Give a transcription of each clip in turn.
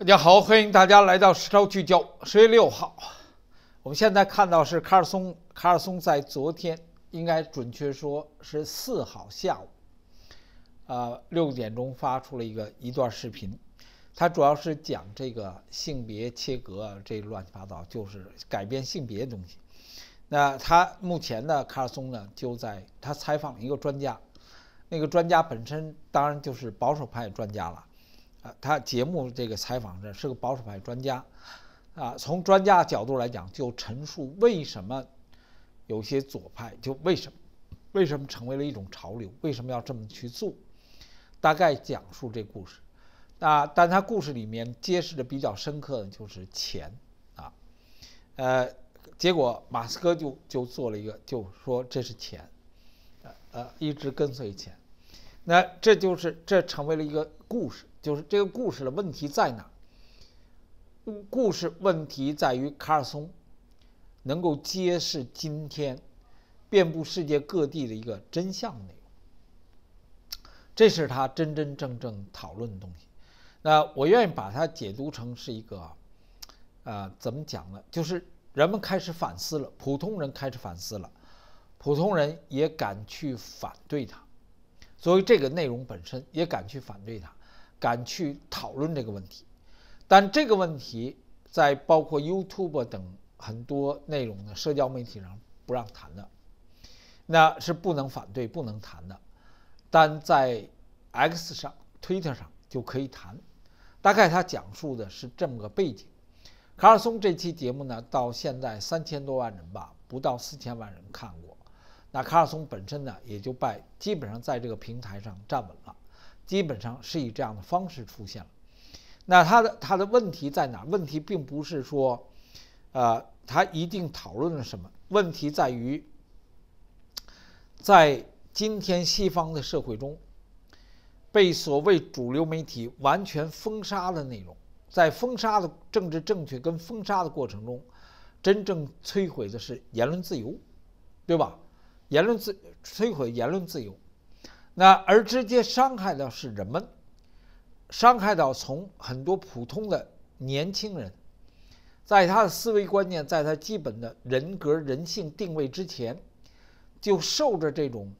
大家好，欢迎大家来到实招聚焦。十月六号，我们现在看到是卡尔松，卡尔松在昨天，应该准确说是四号下午，啊六点钟发出了一个一段视频，他主要是讲这个性别切割这乱七八糟，就是改变性别的东西。那他目前呢，卡尔松呢就在他采访一个专家，那个专家本身当然就是保守派专家了。啊，他节目这个采访者是个保守派专家，啊，从专家角度来讲，就陈述为什么有些左派就为什么为什么成为了一种潮流，为什么要这么去做，大概讲述这故事。啊，但他故事里面揭示的比较深刻的就是钱啊，呃，结果马斯克就就做了一个，就说这是钱，呃呃，一直跟随钱，那这就是这成为了一个故事。就是这个故事的问题在哪？故事问题在于卡尔松能够揭示今天遍布世界各地的一个真相内容，这是他真真正正讨论的东西。那我愿意把它解读成是一个，啊，怎么讲呢？就是人们开始反思了，普通人开始反思了，普通人也敢去反对他，所以这个内容本身也敢去反对他。敢去讨论这个问题，但这个问题在包括 YouTube 等很多内容的社交媒体上不让谈的，那是不能反对、不能谈的。但在 X 上、Twitter 上就可以谈。大概他讲述的是这么个背景。卡尔松这期节目呢，到现在三千多万人吧，不到四千万人看过。那卡尔松本身呢，也就拜基本上在这个平台上站稳了。基本上是以这样的方式出现了，那他的他的问题在哪？问题并不是说，呃，他一定讨论了什么？问题在于，在今天西方的社会中，被所谓主流媒体完全封杀的内容，在封杀的政治正确跟封杀的过程中，真正摧毁的是言论自由，对吧？言论自摧毁言论自由。那而直接伤害到是人们，伤害到从很多普通的年轻人，在他的思维观念，在他基本的人格人性定位之前，就受着这种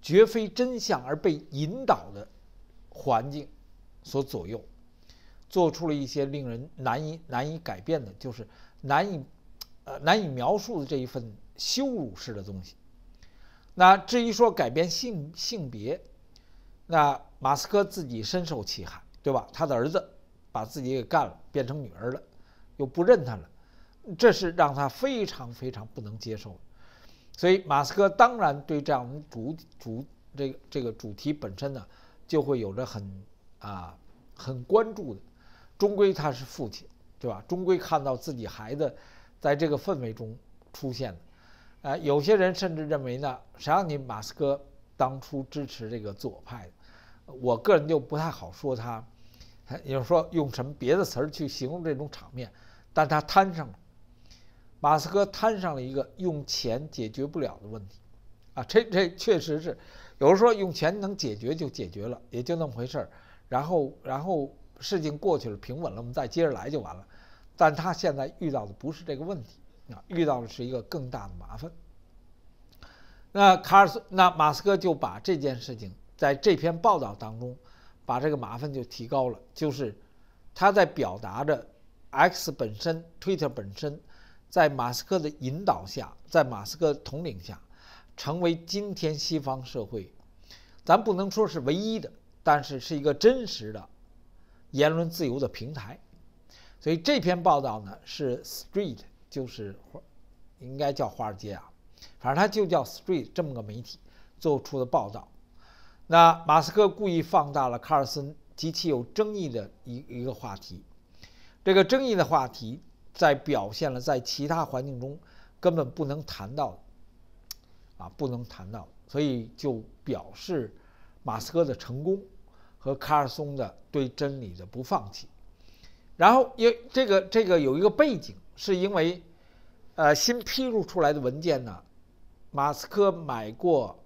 绝非真相而被引导的环境所左右，做出了一些令人难以难以改变的，就是难以呃难以描述的这一份羞辱式的东西。那至于说改变性性别，那马斯克自己深受其害，对吧？他的儿子把自己给干了，变成女儿了，又不认他了，这是让他非常非常不能接受。所以马斯克当然对这样主主这个这个主题本身呢，就会有着很啊很关注的。终归他是父亲，对吧？终归看到自己孩子在这个氛围中出现的。啊，有些人甚至认为呢，谁让你马斯克当初支持这个左派？我个人就不太好说他，也就是说用什么别的词儿去形容这种场面，但他摊上了，马斯克摊上了一个用钱解决不了的问题，啊，这这确实是，有人说用钱能解决就解决了，也就那么回事儿，然后然后事情过去了，平稳了，我们再接着来就完了，但他现在遇到的不是这个问题。啊，遇到的是一个更大的麻烦。那卡尔斯，那马斯克就把这件事情在这篇报道当中，把这个麻烦就提高了，就是他在表达着 X 本身、Twitter 本身，在马斯克的引导下，在马斯克统领下，成为今天西方社会，咱不能说是唯一的，但是是一个真实的言论自由的平台。所以这篇报道呢是 Street。就是应该叫华尔街啊，反正它就叫 Street 这么个媒体做出的报道。那马斯克故意放大了卡尔森极其有争议的一一个话题，这个争议的话题在表现了在其他环境中根本不能谈到，啊，不能谈到，所以就表示马斯克的成功和卡尔松的对真理的不放弃。然后因这个这个有一个背景。是因为，呃，新披露出来的文件呢，马斯克买过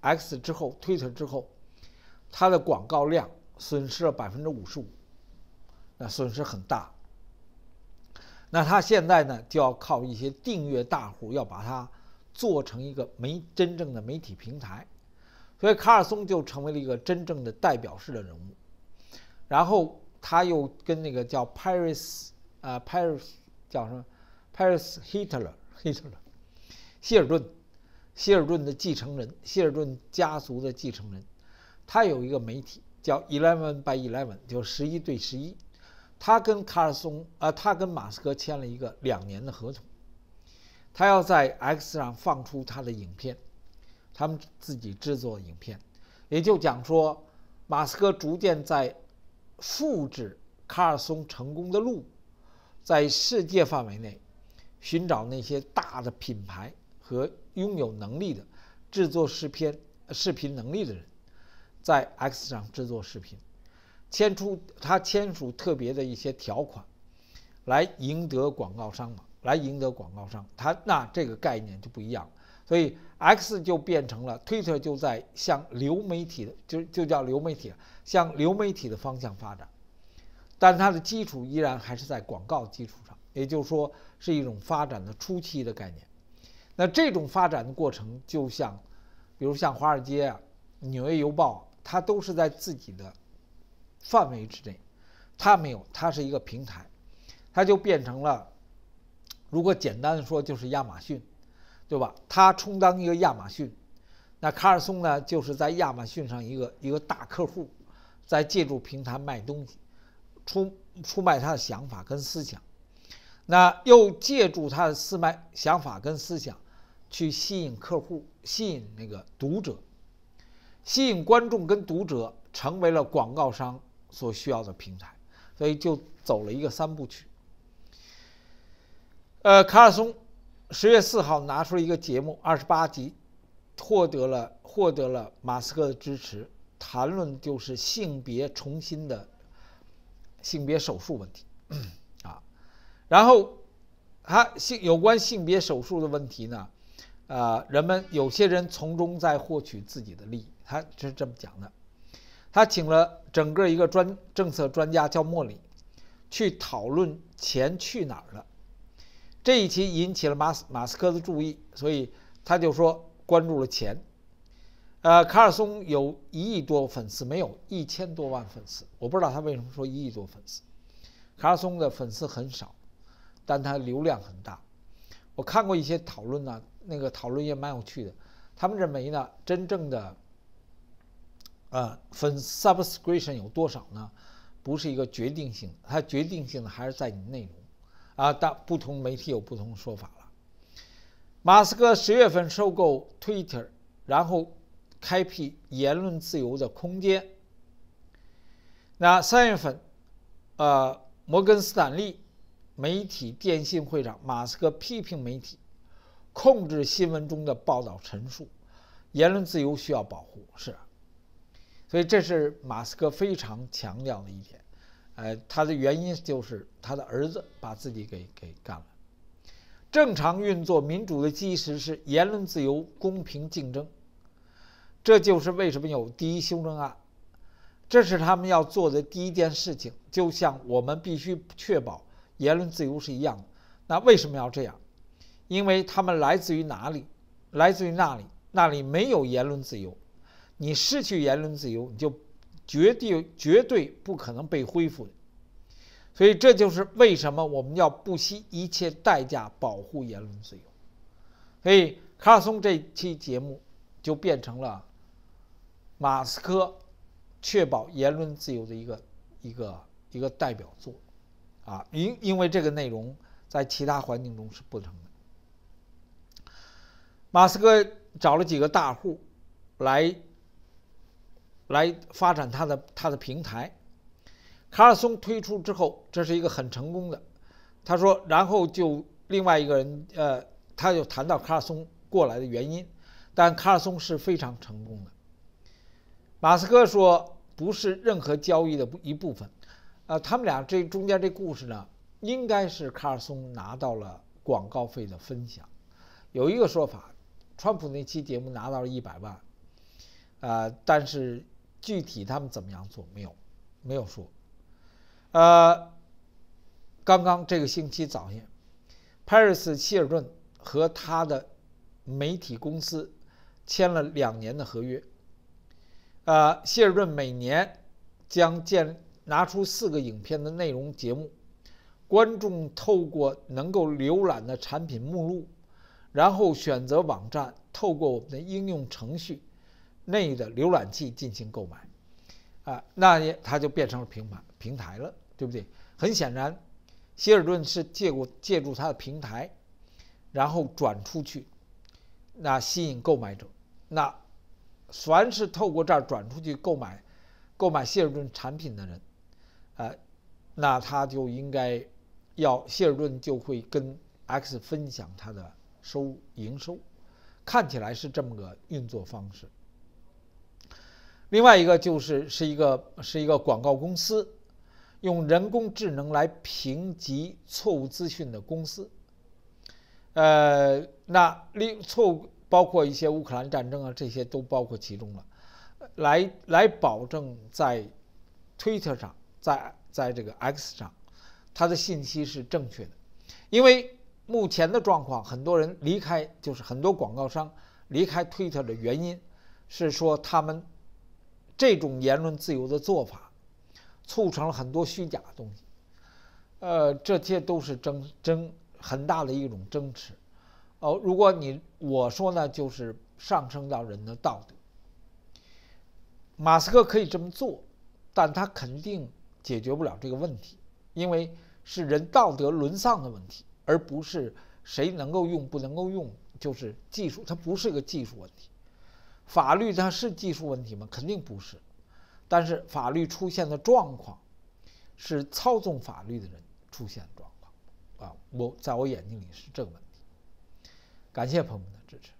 X 之后，Twitter 之后，他的广告量损失了百分之五十五，那损失很大。那他现在呢，就要靠一些订阅大户，要把它做成一个媒真正的媒体平台，所以卡尔松就成为了一个真正的代表式的人物。然后他又跟那个叫 Paris 啊 Paris 叫什么？Paris Hitler Hitler 希尔顿希尔顿的继承人，希尔顿家族的继承人，他有一个媒体叫 Eleven by Eleven，就十一对十一。他跟卡尔松，呃，他跟马斯克签了一个两年的合同，他要在 X 上放出他的影片，他们自己制作影片，也就讲说，马斯克逐渐在复制卡尔松成功的路，在世界范围内寻找那些大的品牌和拥有能力的制作视频视频能力的人，在 X 上制作视频。签出他签署特别的一些条款，来赢得广告商嘛，来赢得广告商。他那这个概念就不一样，所以 X 就变成了 Twitter 就在向流媒体的就就叫流媒体向流媒体的方向发展，但它的基础依然还是在广告基础上，也就是说是一种发展的初期的概念。那这种发展的过程，就像比如像华尔街啊、纽约邮报，它都是在自己的。范围之内，它没有，它是一个平台，它就变成了，如果简单的说就是亚马逊，对吧？它充当一个亚马逊，那卡尔松呢，就是在亚马逊上一个一个大客户，在借助平台卖东西，出出卖他的想法跟思想，那又借助他的私卖想法跟思想，去吸引客户，吸引那个读者，吸引观众跟读者，成为了广告商。所需要的平台，所以就走了一个三部曲。呃，卡尔松十月四号拿出了一个节目，二十八集，获得了获得了马斯克的支持，谈论就是性别重新的性别手术问题啊。然后他性有关性别手术的问题呢，呃，人们有些人从中在获取自己的利益，他是这么讲的。他请了整个一个专政策专家叫莫里，去讨论钱去哪儿了。这一期引起了马斯马斯克的注意，所以他就说关注了钱。呃，卡尔松有一亿多粉丝，没有一千多万粉丝。我不知道他为什么说一亿多粉丝。卡尔松的粉丝很少，但他流量很大。我看过一些讨论呢，那个讨论也蛮有趣的。他们认为呢，真正的。呃，粉 subscription 有多少呢？不是一个决定性，它决定性的还是在你内容。啊，但不同媒体有不同说法了。马斯克十月份收购 Twitter，然后开辟言论自由的空间。那三月份，呃，摩根斯坦利媒体电信会长马斯克批评媒体控制新闻中的报道陈述，言论自由需要保护，是。所以这是马斯克非常强调的一点，呃，他的原因就是他的儿子把自己给给干了。正常运作民主的基石是言论自由、公平竞争，这就是为什么有第一修正案，这是他们要做的第一件事情。就像我们必须确保言论自由是一样的。那为什么要这样？因为他们来自于哪里？来自于那里，那里没有言论自由。你失去言论自由，你就绝对绝对不可能被恢复的。所以这就是为什么我们要不惜一切代价保护言论自由。所以卡尔松这期节目就变成了马斯克确保言论自由的一个一个一个代表作啊，因因为这个内容在其他环境中是不成的。马斯克找了几个大户来。来发展他的他的平台，卡尔松推出之后，这是一个很成功的。他说，然后就另外一个人，呃，他就谈到卡尔松过来的原因，但卡尔松是非常成功的。马斯克说，不是任何交易的一部分，呃，他们俩这中间这故事呢，应该是卡尔松拿到了广告费的分享。有一个说法，川普那期节目拿到了一百万，呃，但是。具体他们怎么样做没有，没有说。呃，刚刚这个星期早些，Paris 希尔顿和他的媒体公司签了两年的合约。呃，希尔顿每年将建拿出四个影片的内容节目，观众透过能够浏览的产品目录，然后选择网站，透过我们的应用程序内的浏览器进行购买。啊，那也它就变成了平台平台了，对不对？很显然，希尔顿是借过借助它的平台，然后转出去，那吸引购买者。那凡是透过这儿转出去购买、购买希尔顿产品的人，呃，那他就应该要希尔顿就会跟 X 分享他的收营收，看起来是这么个运作方式。另外一个就是是一个是一个广告公司，用人工智能来评级错误资讯的公司，呃，那另错误。包括一些乌克兰战争啊，这些都包括其中了，来来保证在，Twitter 上，在在这个 X 上，它的信息是正确的，因为目前的状况，很多人离开，就是很多广告商离开 Twitter 的原因，是说他们这种言论自由的做法，促成了很多虚假的东西，呃，这些都是争争很大的一种争持。哦，如果你我说呢，就是上升到人的道德。马斯克可以这么做，但他肯定解决不了这个问题，因为是人道德沦丧的问题，而不是谁能够用不能够用，就是技术，它不是个技术问题。法律它是技术问题吗？肯定不是，但是法律出现的状况，是操纵法律的人出现的状况，啊，我在我眼睛里是这个。感谢朋友们的支持。